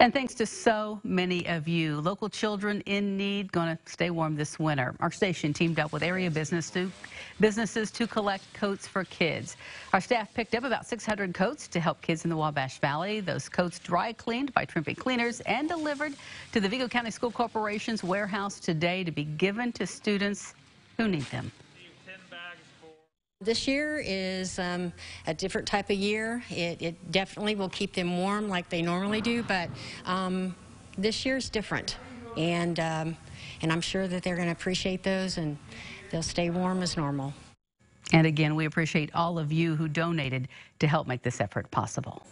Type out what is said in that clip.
And thanks to so many of you, local children in need going to stay warm this winter. Our station teamed up with area business to, businesses to collect coats for kids. Our staff picked up about 600 coats to help kids in the Wabash Valley. Those coats dry cleaned by Trimpe Cleaners and delivered to the Vigo County School Corporation's warehouse today to be given to students who need them. This year is um, a different type of year. It, it, definitely will keep them warm like they normally do, but um, this year is different. And, um, and I'm sure that they're going to appreciate those and they'll stay warm as normal. And again, we appreciate all of you who donated to help make this effort possible.